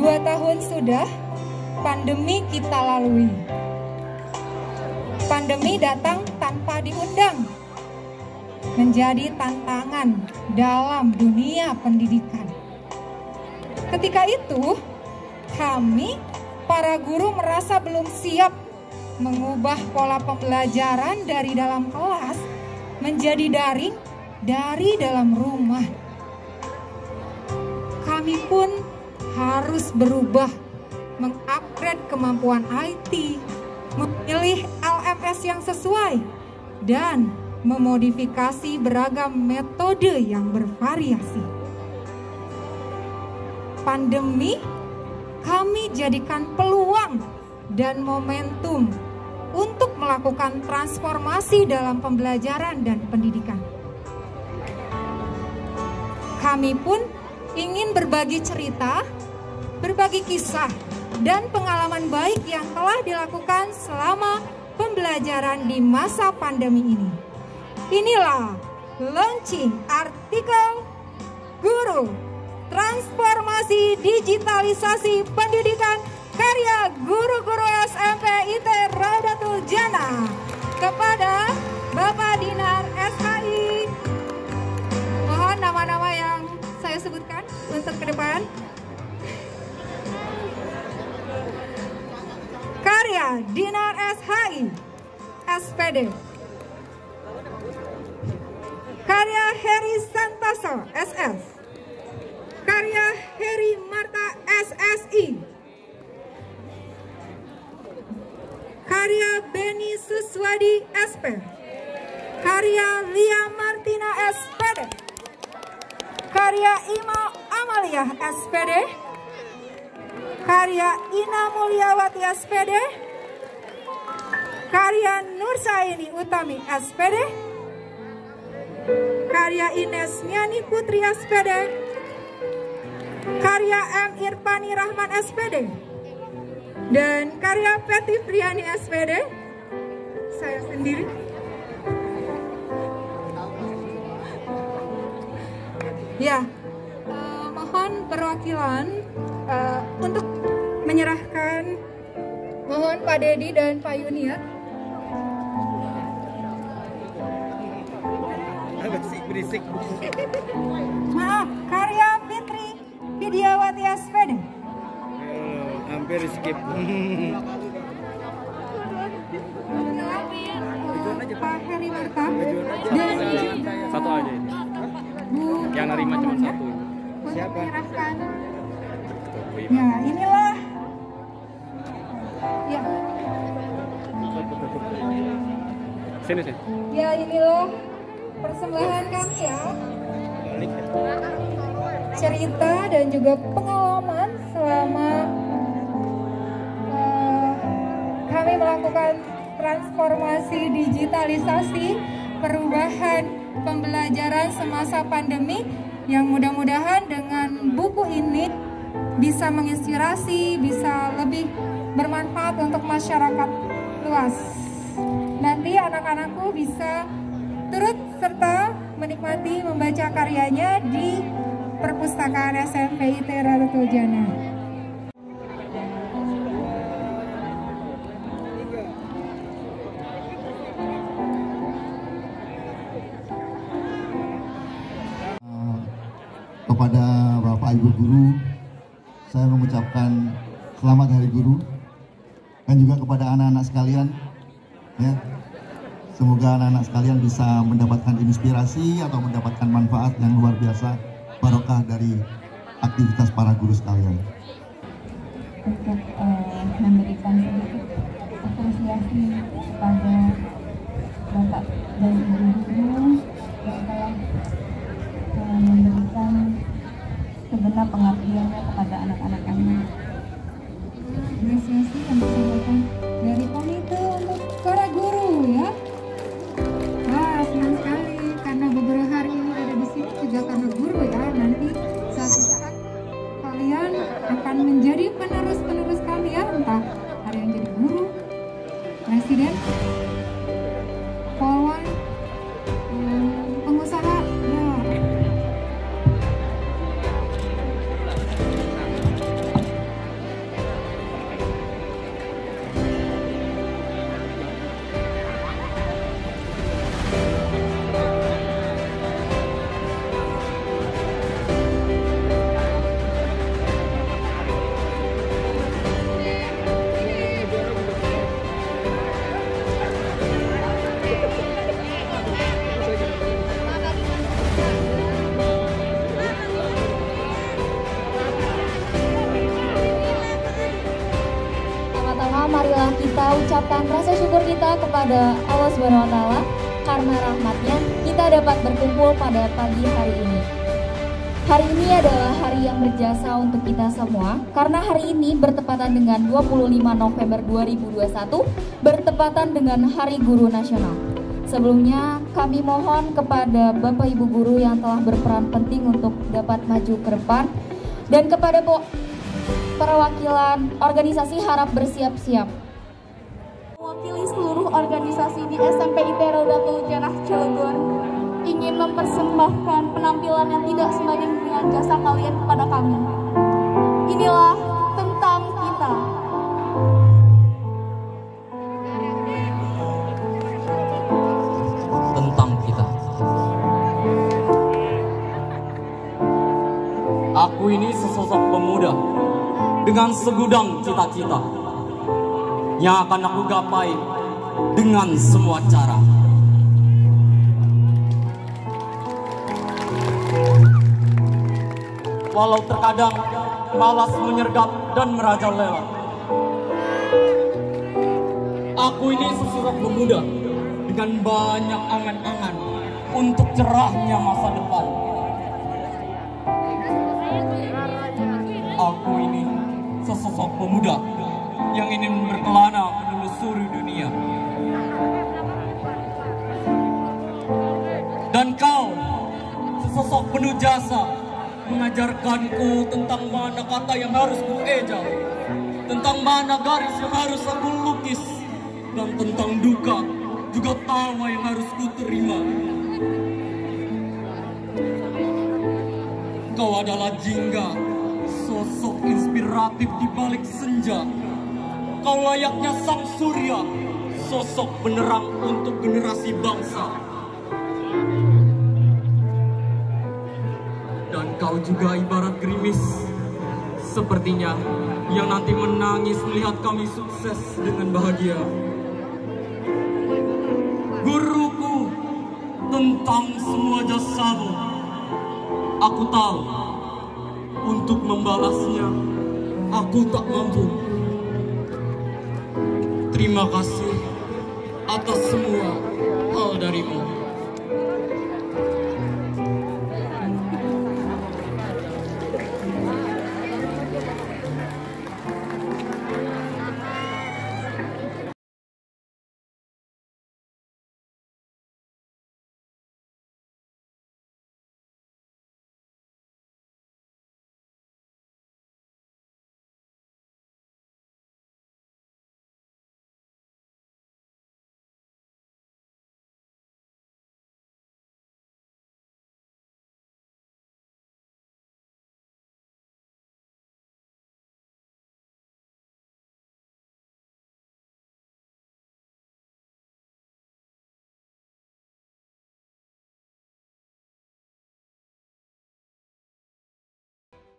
Dua tahun sudah pandemi kita lalui. Pandemi datang tanpa diundang, menjadi tantangan dalam dunia pendidikan. Ketika itu, kami, para guru, merasa belum siap mengubah pola pembelajaran dari dalam kelas menjadi daring dari dalam rumah. Kami pun harus berubah, mengupgrade kemampuan IT, memilih LMS yang sesuai, dan memodifikasi beragam metode yang bervariasi. Pandemi kami jadikan peluang dan momentum untuk melakukan transformasi dalam pembelajaran dan pendidikan. Kami pun ingin berbagi cerita, berbagi kisah, dan pengalaman baik yang telah dilakukan selama pembelajaran di masa pandemi ini. Inilah launching artikel Guru Transformasi Digitalisasi Pendidikan karya guru-guru SMP IT Raudatul Jana kepada untuk ke depan. Karya Dinar SHI SPD. Karya Heri Santoso SS. Karya Heri Marta SSI. Karya Beni Suswadi SP Karya Lia Martina SPD Karya Ima Amalia SPD Karya Ina Mulyawati SPD Karya Nursaini Utami SPD Karya Ines Miani Putri SPD Karya M. Irfani Rahman SPD dan karya Peti Priani SPD saya sendiri. Ya perwakilan uh, untuk menyerahkan mohon Pak Dedi dan Pak Yuni ya. Berisik maaf karya Fitri Widiawati SPD hampir skip. Siapa? Ya inilah. Ya. Sini sini. Ya inilah persembahan kami ya. Cerita dan juga pengalaman selama kami melakukan transformasi digitalisasi perubahan pembelajaran semasa pandemi yang mudah-mudahan dengan buku ini bisa menginspirasi, bisa lebih bermanfaat untuk masyarakat luas. Nanti anak-anakku bisa turut serta menikmati membaca karyanya di perpustakaan SMP IT Ratu Jana. kepada Bapak Ibu guru saya mengucapkan selamat hari guru. Dan juga kepada anak-anak sekalian ya. Semoga anak-anak sekalian bisa mendapatkan inspirasi atau mendapatkan manfaat yang luar biasa barokah dari aktivitas para guru sekalian. Untuk uh, memberikan sedikit apresiasi kepada Bapak dan Ibu guru yang telah uh, segenap pengabdiannya kepada anak-anak kami. Apresiasi kita kepada Allah Subhanahu wa taala karena rahmatnya kita dapat berkumpul pada pagi hari ini. Hari ini adalah hari yang berjasa untuk kita semua karena hari ini bertepatan dengan 25 November 2021 bertepatan dengan Hari Guru Nasional. Sebelumnya kami mohon kepada Bapak Ibu guru yang telah berperan penting untuk dapat maju ke depan dan kepada perwakilan organisasi harap bersiap-siap. Mewakili seluruh organisasi di SMP IT Raudatul Janah Cilegon ingin mempersembahkan penampilan yang tidak sebanding dengan jasa kalian kepada kami. Inilah tentang kita. Tentang kita. Aku ini sesosok pemuda dengan segudang cita-cita yang akan aku gapai dengan semua cara. Walau terkadang malas menyergap dan merajalela. Aku ini sesosok pemuda dengan banyak angan-angan untuk cerahnya masa depan. Ingin berkelana menelusuri dunia. Dan kau, sesosok penuh jasa, mengajarkanku tentang mana kata yang harus kueja, tentang mana garis yang harus aku lukis, dan tentang duka juga tawa yang harus kuterima. Kau adalah jingga, sosok inspiratif di balik senja. Kau layaknya sang surya, sosok penerang untuk generasi bangsa. Dan kau juga ibarat gerimis, sepertinya yang nanti menangis melihat kami sukses dengan bahagia. Guruku tentang semua jasamu, aku tahu untuk membalasnya aku tak mampu. Terima kasih atas semua hal darimu.